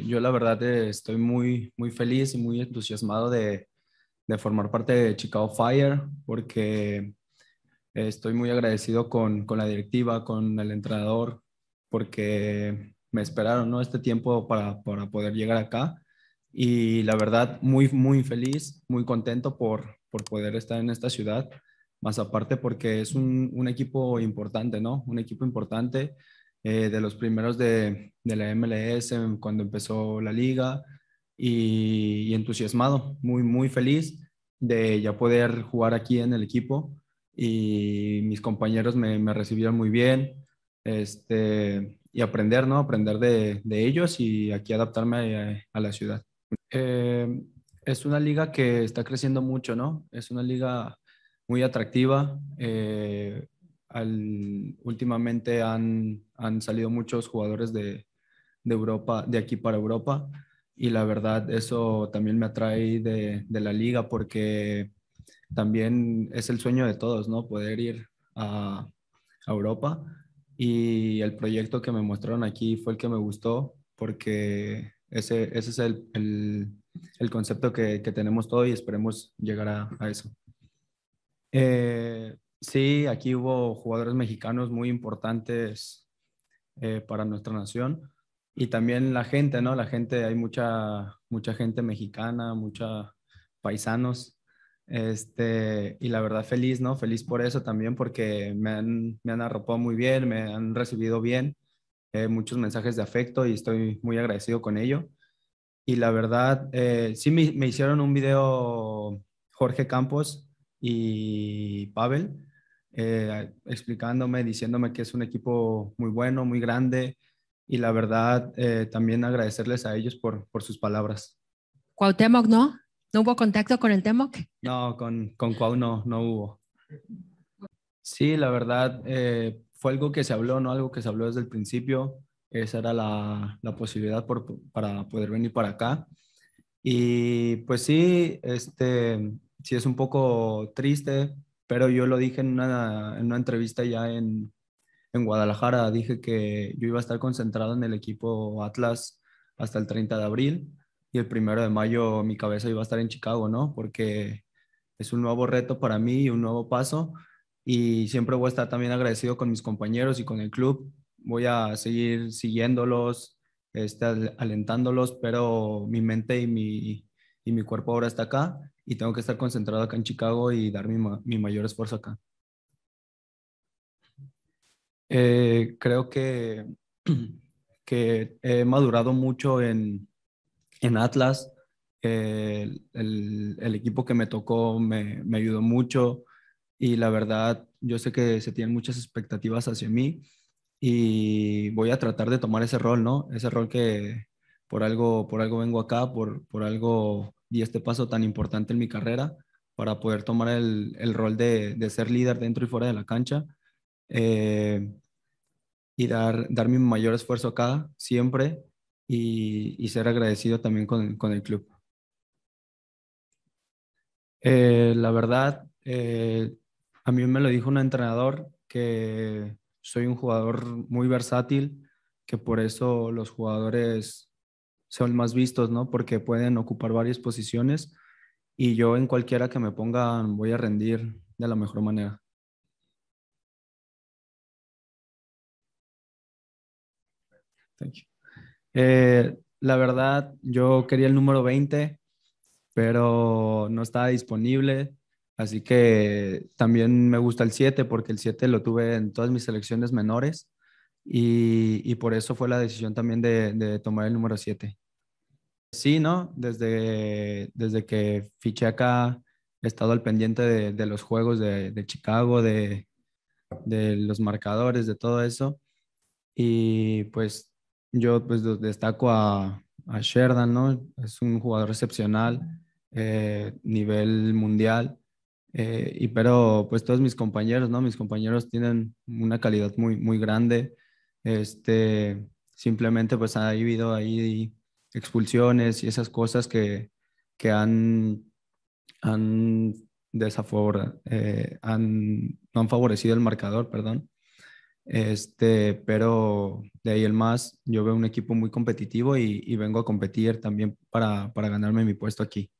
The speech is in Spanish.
Eh, yo la verdad eh, estoy muy, muy feliz y muy entusiasmado de, de formar parte de Chicago Fire porque estoy muy agradecido con, con, la directiva, con el entrenador, porque me esperaron ¿no? este tiempo para, para poder llegar acá y la verdad muy, muy feliz, muy contento por, por poder estar en esta ciudad, más aparte porque es un, un equipo importante, ¿no? Un equipo importante eh, de los primeros de, de, la MLS cuando empezó la liga y, entusiasmado, muy, muy feliz de ya poder jugar aquí en el equipo y mis compañeros me, recibieron muy bien este, y aprender, ¿no? Aprender de, de ellos y aquí adaptarme a, a la ciudad. Eh, es una liga que está creciendo mucho, ¿no? Es una liga muy atractiva. Eh, al, últimamente han, han, salido muchos jugadores de, de, Europa, de aquí para Europa, y la verdad eso también me atrae de, de, la liga porque también es el sueño de todos, ¿no? Poder ir a, a Europa. Y el proyecto que me mostraron aquí fue el que me gustó porque ese, ese es el, el, el concepto que, que, tenemos todo y esperemos llegar a, a eso. Eh, sí, aquí hubo jugadores mexicanos muy importantes eh, para nuestra nación y también la gente, ¿no? La gente, hay mucha, mucha gente mexicana, mucha paisanos. Este, y la verdad feliz, ¿no? Feliz por eso también porque me han, me han arropado muy bien, me han recibido bien eh, muchos mensajes de afecto y estoy muy agradecido con ello. Y la verdad, eh, sí me, hicieron un video Jorge Campos y Pavel eh, explicándome, diciéndome que es un equipo muy bueno, muy grande y la verdad eh, también agradecerles a ellos por, por sus palabras. Cuauhtémoc, ¿no? ¿No hubo contacto con el Temoc? No, con, con Cuau no, no hubo. Sí, la verdad, eh, fue algo que se habló, ¿no? Algo que se habló desde el principio. Esa era la, la posibilidad por, para poder venir para acá. Y pues sí, este, sí es un poco triste, pero yo lo dije en una, en una entrevista ya en, en Guadalajara. Dije que yo iba a estar concentrado en el equipo Atlas hasta el 30 de abril y el primero de mayo mi cabeza iba a estar en Chicago, ¿no? Porque es un nuevo reto para mí y un nuevo paso y siempre voy a estar también agradecido con mis compañeros y con el club. Voy a seguir siguiéndolos, este, alentándolos, pero mi mente y mi, y mi cuerpo ahora está acá y tengo que estar concentrado acá en Chicago y dar mi, mi mayor esfuerzo acá. Eh, creo que, que he madurado mucho en, en Atlas. Eh, el, el, equipo que me tocó me, me ayudó mucho y la verdad yo sé que se tienen muchas expectativas hacia mí y voy a tratar de tomar ese rol, ¿no? Ese rol que por algo, por algo vengo acá, por, por algo y este paso tan importante en mi carrera para poder tomar el, el rol de, de, ser líder dentro y fuera de la cancha eh, y dar, dar mi mayor esfuerzo acá siempre y, y ser agradecido también con, con el club. Eh, la verdad, eh, a mí me lo dijo un entrenador que soy un jugador muy versátil, que por eso los jugadores son más vistos, ¿no? Porque pueden ocupar varias posiciones y yo en cualquiera que me pongan voy a rendir de la mejor manera. Eh, la verdad, yo quería el número 20, pero no estaba disponible. Así que también me gusta el 7 porque el 7 lo tuve en todas mis selecciones menores y, y por eso fue la decisión también de, de, tomar el número 7. Sí, ¿no? Desde, desde que fiché acá he estado al pendiente de, de los juegos de, de Chicago, de, de, los marcadores, de todo eso. Y pues yo pues destaco a, a Sheridan, ¿no? Es un jugador excepcional, eh, nivel mundial eh, y pero pues todos mis compañeros, ¿no? Mis compañeros tienen una calidad muy, muy grande. Este, simplemente pues ha habido ahí expulsiones y esas cosas que, que han, han, desafavor, eh, han, han favorecido el marcador, perdón. Este, pero de ahí el más, yo veo un equipo muy competitivo y, y vengo a competir también para, para ganarme mi puesto aquí.